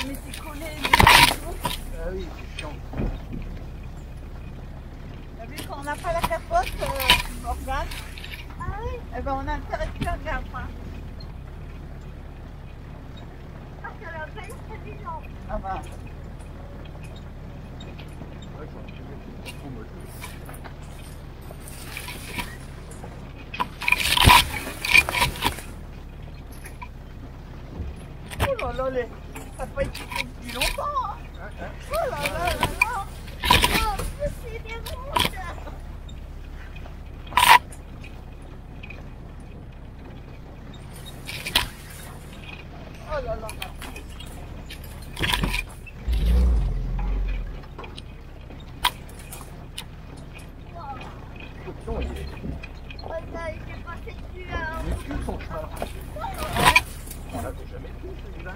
je m'étais collé Ah oui, c'est chiant. T'as vu, quand on n'a pas la capote, euh, Morgane, ah oui. eh ben, on a intérêt de faire gaffe. Hein. Parce que la veille, c'est violent. Ah bah. Oh là là, les... 飞机，你你你拥抱，来来来来来，我不许联络。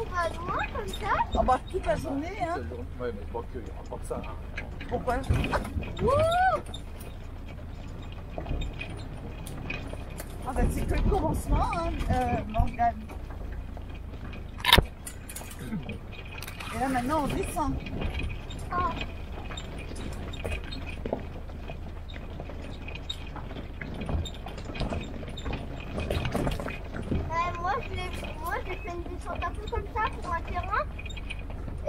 on va loin comme ça Ah bah toute la journée, hein. Ouais, mais pas que, il n'y aura pas que ça. hein. Pourquoi? Ah bah c'est que le commencement, hein, euh, Morgane. Et là maintenant on descend. Ah. Ouais, moi, je l'ai- moi, j'ai fait une descente un peu comme ça pour un terrain.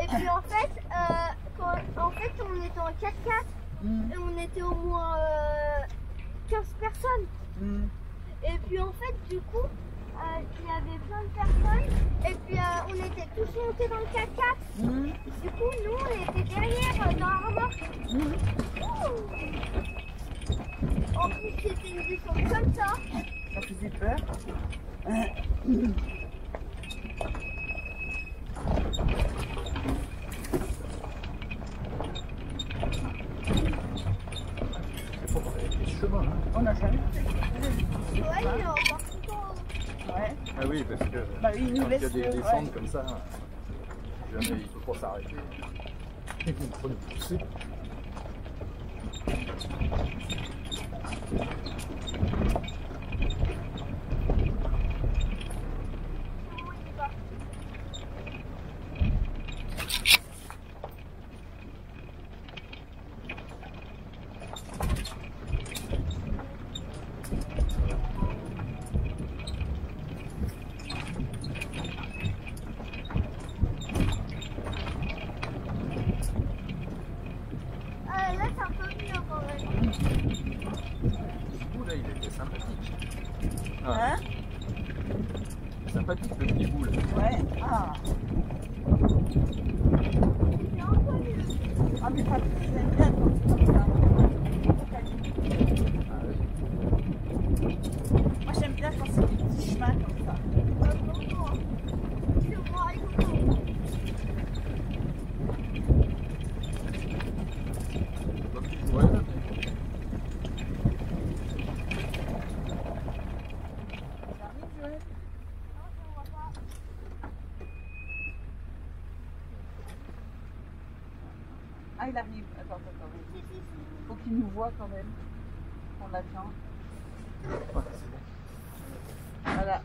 Et puis en fait, euh, quand- en fait, on était en 4x4 Mm, et on était au moins euh, 15 personnes. mm. Et puis en fait, du coup, euh, il y avait plein de personnes. Et puis euh, on était tous montés dans le 4x4. Mm, Du coup, nous, on était derrière euh, dans la remorque. En plus, c'était une descente comme ça. Ça faisait peur. Faut voir les chemins. hein. On n'a jamais fait. Ouais, il est encore tout en- Ouais. Ah oui, parce que Bah, il nous il y a des descentes ouais. comme ça, jamais il ne faut pas s'arrêter. Prenez pousser. Ah, là, c'est un peu mieux quand même. Du coup, là, il était sympathique. Ah, Hein sympathique le petit bout là. Ouais. Ah. C'est un peu mieux. Ah mais pas j'aime bien quand c'est comme ça. Ah, oui. Moi j'aime bien quand c'est des petits chemins comme ça. Euh, non, non. C'est moi, il faut- Donc, il- ouais, J'arrive Joël Non, on voit pas. Ah il arrive. Attends, attends, attends. Faut qu'il nous voit quand même. On l'attend. Voilà.